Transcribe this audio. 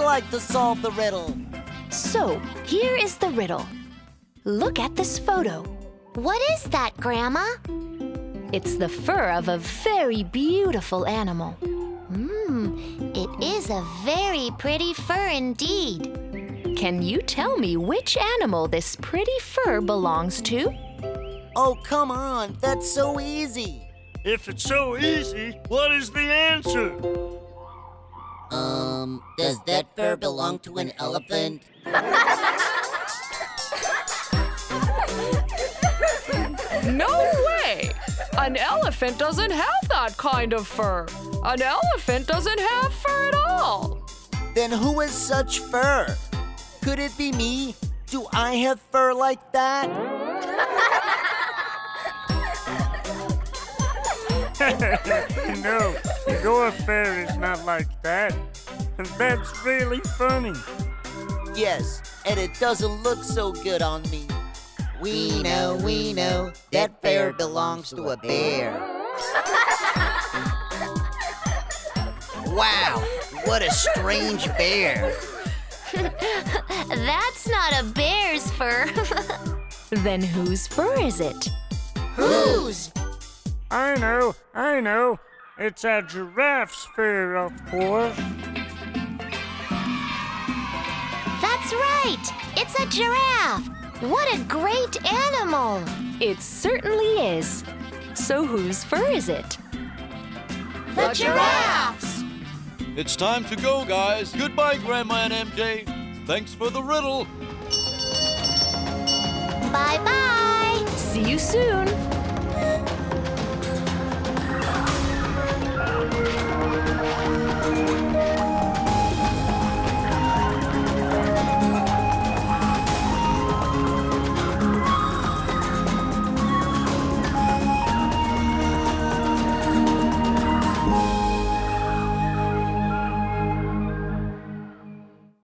like to solve the riddle. So, here is the riddle. Look at this photo. What is that, Grandma? It's the fur of a very beautiful animal. Mmm, it is a very pretty fur indeed. Can you tell me which animal this pretty fur belongs to? Oh, come on, that's so easy. If it's so easy, what is the answer? Um, does that fur belong to an elephant? No way! An elephant doesn't have that kind of fur. An elephant doesn't have fur at all. Then who has such fur? Could it be me? Do I have fur like that? no, your fur is not like that. And that's really funny. Yes, and it doesn't look so good on me. We know, we know, that fur belongs to a bear. Wow, what a strange bear. That's not a bear's fur. Then whose fur is it? Whose? I know, I know. It's a giraffe's fur, of course. That's right. It's a giraffe. What a great animal. It certainly is. So whose fur is it? The giraffes. It's time to go, guys. Goodbye, Grandma and MJ. Thanks for the riddle. Bye bye. See you soon.